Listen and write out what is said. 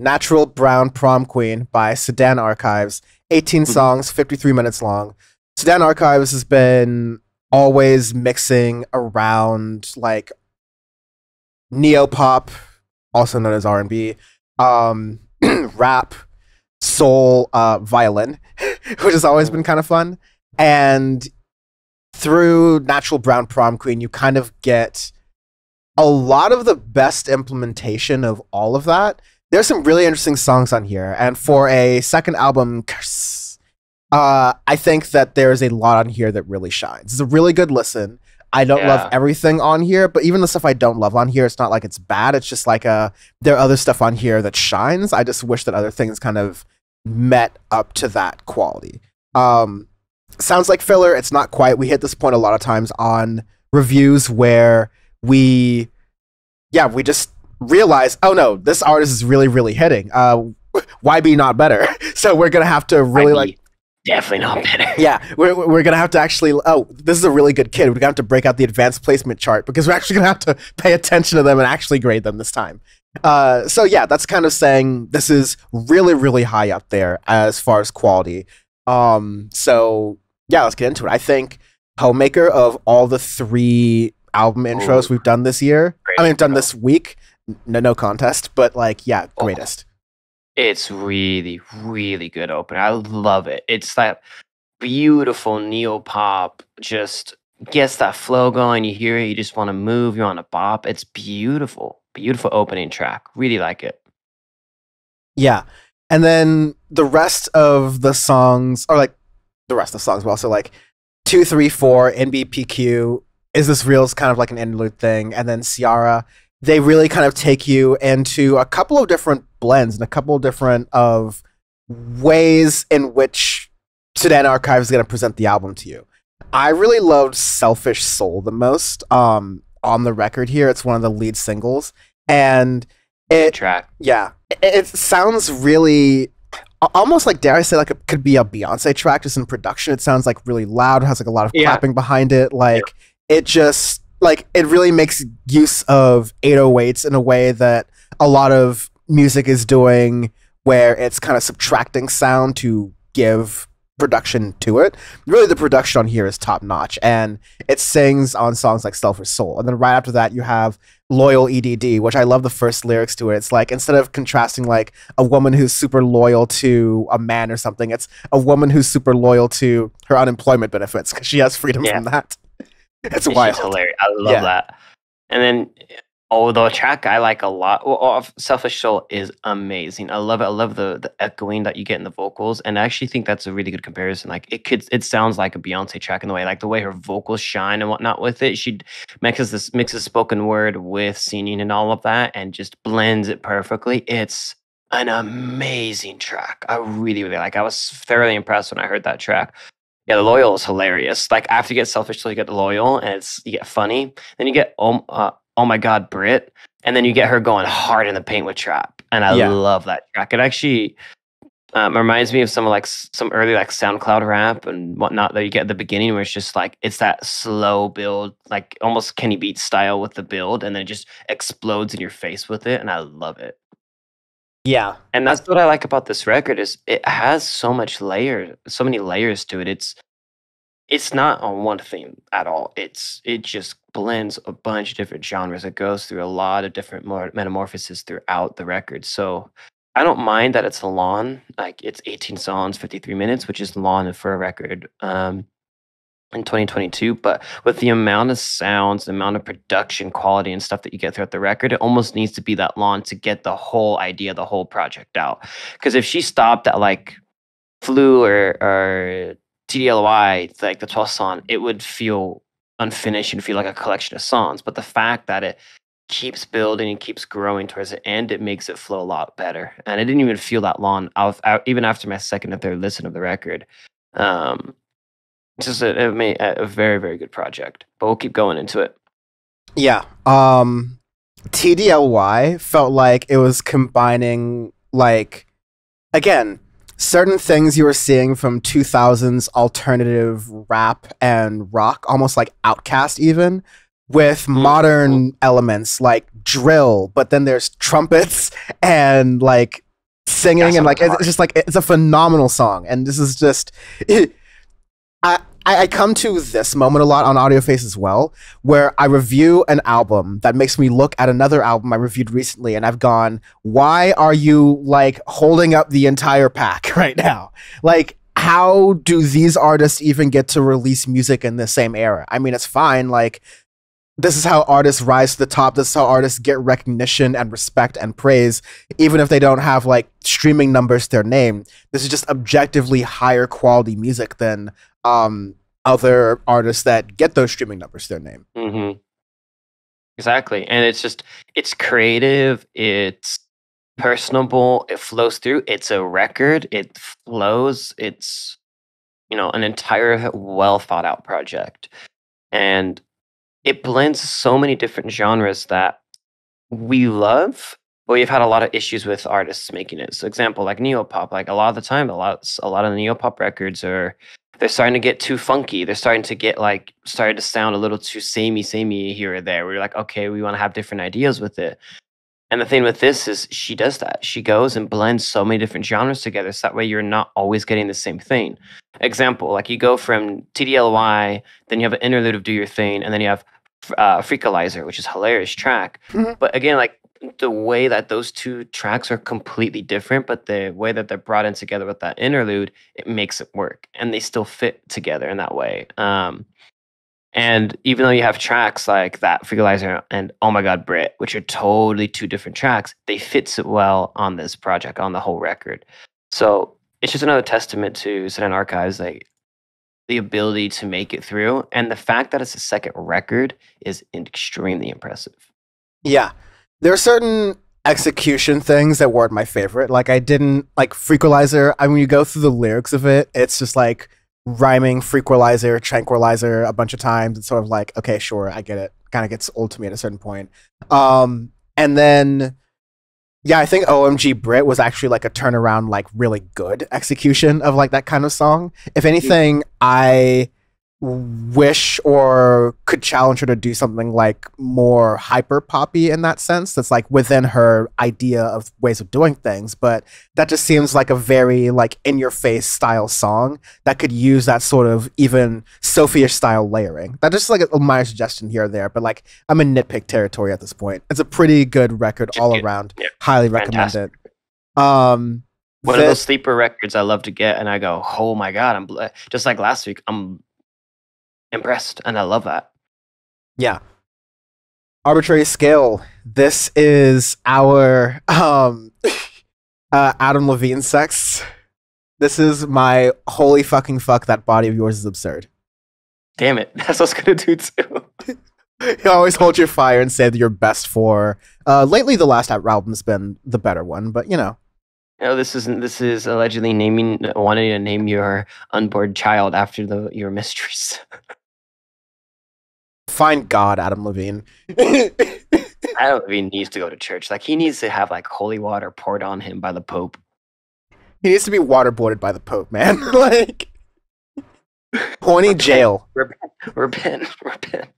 Natural Brown Prom Queen by Sudan Archives. 18 Mm-hmm. songs, 53 minutes long. Sudan Archives has been always mixing around like neo pop, also known as R&B, um, rap, soul, uh, violin, which has always been kind of fun. And through Natural Brown Prom Queen, you kind of get a lot of the best implementation of all of that. There's some really interesting songs on here, and for a second album, Curse, uh, I think that there's a lot on here that really shines. It's a really good listen. I don't love everything on here, but even the stuff I don't love on here, it's not like it's bad. It's just like uh, there are other stuff on here that shines. I just wish that other things kind of met up to that quality. Um, sounds like filler. It's not quite. We hit this point a lot of times on reviews where we, yeah, we just realize, oh no, this artist is really, really hitting. Uh, why be not better? So we're gonna have to really like definitely not better. yeah, we're, we're gonna have to actually. Oh, this is a really good kid. We're gonna have to break out the advanced placement chart because we're actually gonna have to pay attention to them and actually grade them this time. Uh, so yeah, that's kind of saying this is really, really high up there as far as quality. Um, so yeah, let's get into it. I think Homemaker of all the three album intros Ooh. we've done this year, Great I mean, done this week. No, no contest, but like, yeah, Oh. greatest. It's really, really good opener. I love it. It's that beautiful neo pop, just gets that flow going. You hear it, you just want to move, you want to bop. It's beautiful. Beautiful opening track. Really like it. Yeah. And then the rest of the songs, are like the rest of the songs, but also like two, three, four, NBPQ, Is This Real is kind of like an interlude thing. And then Ciara, they really kind of take you into a couple of different blends and a couple of different of ways in which Sudan Archive is going to present the album to you. I really loved Selfish Soul the most um, on the record here. It's one of the lead singles. And it track. yeah, it, it sounds really almost like dare I say like it could be a Beyonce track just in production. It sounds like really loud, has like a lot of Yeah. clapping behind it. Like it just like it really makes use of 808s in a way that a lot of music is doing where it's kind of subtracting sound to give production to it. Really the production on here is top notch and it sings on songs like Selfish Soul. And then right after that you have loyal EDD, which I love the first lyrics to it. It's like instead of contrasting like a woman who's super loyal to a man or something, it's a woman who's super loyal to her unemployment benefits because she has freedom Yeah. from that. It's It's wild. just hilarious. I love Yeah. that. And then, oh, the track I like a lot. Well, oh, Selfish Soul is amazing. I love it. I love the the echoing that you get in the vocals, and I actually think that's a really good comparison. Like it could, it sounds like a Beyonce track in the way, like the way her vocals shine and whatnot with it. She mixes this mixes spoken word with singing and all of that, and just blends it perfectly. It's an amazing track. I really, really like. I was thoroughly impressed when I heard that track. Yeah, the loyal is hilarious. Like after you get selfish, till you get the loyal, and it's you get funny. Then you get oh, uh, oh my god, Britt, and then you get her going hard in the paint with trap, and I Yeah. love that track. It actually um, reminds me of some like some early like SoundCloud rap and whatnot that you get at the beginning, where it's just like it's that slow build, like almost Kenny Beats style with the build, and then it just explodes in your face with it, and I love it. Yeah. And that's what I like about this record is it has so much layer, so many layers to it. It's it's not on one theme at all. It's it just blends a bunch of different genres. It goes through a lot of different metamorphoses throughout the record. So I don't mind that it's a long. Like it's 18 songs, 53 minutes, which is long for a record. Um in 2022, but with the amount of sounds, the amount of production quality and stuff that you get throughout the record, it almost needs to be that long to get the whole idea, the whole project out. Because if she stopped at like Flu or or TDLY, like the 12th song, it would feel unfinished and feel like a collection of songs. But the fact that it keeps building and keeps growing towards the end, it makes it flow a lot better. And it didn't even feel that long, out, out, even after my second or third listen of the record. Um, just a, a, a very, very good project. But we'll keep going into it. Yeah. Um TDLY felt like it was combining like again, certain things you were seeing from 2000s alternative rap and rock, almost like OutKast even, with modern elements like drill, but then there's trumpets and like singing and like hard. it's just like it's a phenomenal song and this is just I, I I come to this moment a lot on Audioface as well, where I review an album that makes me look at another album I reviewed recently, and I've gone, "Why are you like holding up the entire pack right now? Like, how do these artists even get to release music in the same era? I mean, it's fine. Like, this is how artists rise to the top. This is how artists get recognition and respect and praise, even if they don't have like streaming numbers to their name. This is just objectively higher quality music than um, other artists that get those streaming numbers their name. hmm Exactly. And it's just, it's creative, it's personable, it flows through. It's a record, it flows, it's, you know, an entire well thought out project. And it blends so many different genres that we love, but we've had a lot of issues with artists making it. So, example, like neopop, like a lot of the time, a lot, a lot of the neopop records are they're starting to get too funky. They're starting to get like started to sound a little too samey, samey here or there. We're like, okay, we want to have different ideas with it. And the thing with this is she does that. She goes and blends so many different genres together, so that way you're not always getting the same thing. Example, like you go from TDLY, then you have an interlude of Do Your Thing, and then you have uh, Freakalizer, which is a hilarious track. Mhm. But again, like the way that those two tracks are completely different, but the way that they're brought in together with that interlude, it makes it work, and they still fit together in that way. Um, and even though you have tracks like that, Freakalizer and Oh My God, Britt, which are totally two different tracks, they fit so well on this project, on the whole record. So it's just another testament to Sudan Archives, like the ability to make it through, and the fact that it's a second record is extremely impressive. Yeah. There are certain execution things that weren't my favorite. Like I didn't like Freakalizer. I mean, you go through the lyrics of it, it's just like rhyming Freakalizer, Tranquilizer a bunch of times. It's sort of like, okay, sure, I get it. Kind of gets old to me at a certain point. Um, and then yeah, I think OMG Britt was actually like a turnaround, like really good execution of like that kind of song. If anything, I wish or could challenge her to do something like more hyper poppy in that sense that's like within her idea of ways of doing things but that just seems like a very like in your face style song that could use that sort of even sophia style layering that just like a minor suggestion here or there but like i'm in nitpick territory at this point it's a pretty good record Just all good. around Yeah. highly recommend it um One the- of those sleeper records I love to get, and I go, "Oh my god!" I'm bl-. just like last week. I'm impressed, and I love that. Yeah. Arbitrary scale. This is our um uh Adam Levine sex. This is my holy fucking fuck that body of yours is absurd. Damn it, that's what I was gonna do too. You always hold your fire and save your best for uh lately the last album's been the better one, but you know. You know, this isn't. This is allegedly naming, wanting to name your unborn child after the your mistress. Find God, Adam Levine. I don't even needs to go to church. Like he needs to have like holy water poured on him by the Pope. he needs to be waterboarded by the Pope, man. like pointy jail. Repent, repent, repent.